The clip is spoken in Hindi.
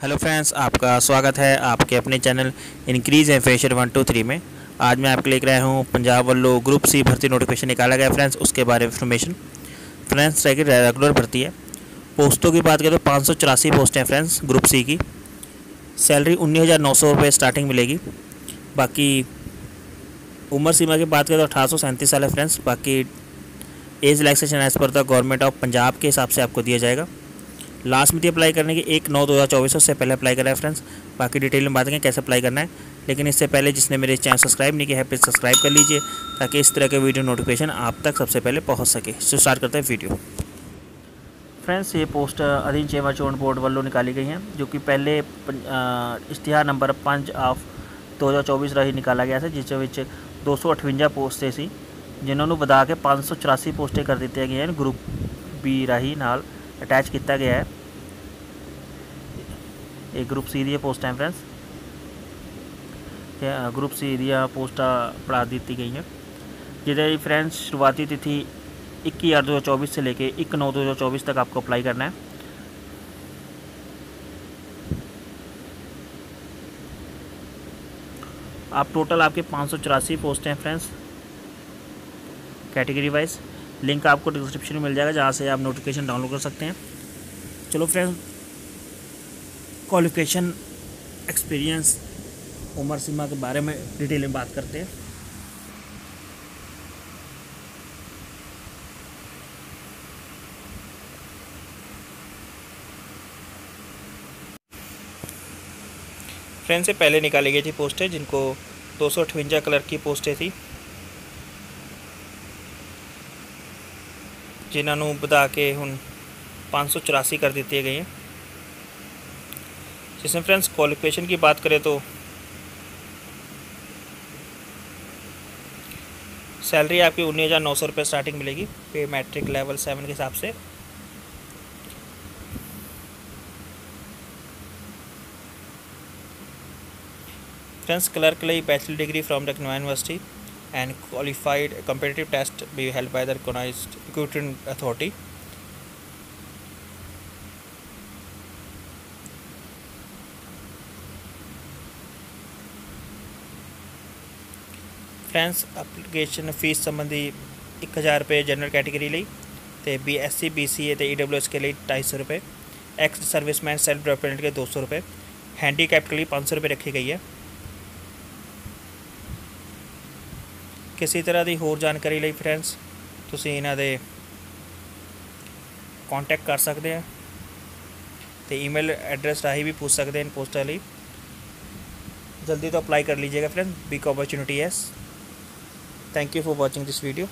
हेलो फ्रेंड्स आपका स्वागत है आपके अपने चैनल इंक्रीज है फ्रेशर वन टू थ्री में। आज मैं आपके लेकर आया हूँ पंजाब वालों ग्रुप सी भर्ती नोटिफिकेशन निकाला गया फ्रेंड्स उसके बारे में इन्फॉर्मेशन फ्रेंड्स रेगुलर भर्ती है। पोस्टों की बात करें तो पाँच सौ चौरासी पोस्टें हैं फ्रेंड्स ग्रुप सी की। सैलरी उन्नीस हज़ार नौ सौ रुपये स्टार्टिंग मिलेगी। बाकी उम्र सीमा की बात करें तो अठारह सौ सैंतीस साल है फ्रेंड्स बाकी age relaxation as per the government of Punjab के हिसाब से आपको दिया जाएगा। लास्ट में अप्लाई करने की एक नौ दो हज़ार चौबीस उससे पहले अप्लाई करा है फ्रेंड्स बाकी डिटेल में बात करें कैसे अप्लाई करना है। लेकिन इससे पहले जिसने मेरे चैनल सब्सक्राइब नहीं किया है प्लीज़ सब्सक्राइब कर लीजिए, ताकि इस तरह के वीडियो नोटिफिकेशन आप तक सबसे पहले पहुँच सके। तो स्टार्ट करते हैं वीडियो फ्रेंड्स ये पोस्ट अधीन सेवा चोन बोर्ड वालों निकाली गई हैं, जो कि पहले इश्तिहार नंबर पंज ऑफ़ दो हज़ार चौबीस रही निकाला गया था जिस दो सौ अठवंजा पोस्टें सी जिन्होंने बता के पाँच सौ चौरासी पोस्टें कर दी गई ग्रुप बी राही नाल। अटैच किया गया है। ये ग्रुप सी दिया पोस्ट हैं फ्रेंड्स ग्रुप सी दिया पोस्टा पढ़ा दी गई हैं। जिधर फ्रेंड्स शुरुआती तिथि इक्कीस आठ दो हज़ार चौबीस से लेके एक नौ दो हज़ार चौबीस तक आपको अप्लाई करना है। आप टोटल आपके पाँच सौ चौरासी पोस्ट हैं फ्रेंड्स कैटेगरी वाइज लिंक आपको डिस्क्रिप्शन में मिल जाएगा, जहाँ से आप नोटिफिकेशन डाउनलोड कर सकते हैं। चलो फ्रेंड्स क्वालिफिकेशन एक्सपीरियंस उम्र सीमा के बारे में डिटेल में बात करते हैं। फ्रेंड से पहले निकाली गई थी पोस्टें जिनको दो सौ अठवंजा कलर की पोस्टें थी। बता के हूँ पाँच सौ चौरासी कर दी गई हैं इसमें फ्रेंड्स क्वालिफिकेशन की बात करें तो सैलरी आपकी उन्नीस हज़ार नौ सौ रुपये स्टार्टिंग मिलेगी, पे मैट्रिक लेवल सेवन के हिसाब से। फ्रेंड्स क्लर्क लिए bachelor degree from Lucknow university and qualified competitive test be held by the recognized equivalent authority friends application fees संबंधी एक हज़ार रुपये जनरल कैटेगरी ली तो B S C B C A W S के लिए ढाई सौ रुपये. एक्स सर्विसमैन सेल्फ डिपेंडेंट के दो सौ रुपये. हैंडीकैप के लिए पाँच सौ रुपये रखी गई है. किसी तरह की होर जानकारी ਲਈ फ्रेंड्स ਤੁਸੀਂ ਇਹਨਾਂ ਦੇ कांटेक्ट कर सकते हैं तो ईमेल एड्रेस राही भी पूछ सकते हैं पोस्टर लिए जल्दी तो अप्लाई कर लीजिएगा फ्रेंड्स बिग अपॉर्चुनिटी है Thank you for watching this video.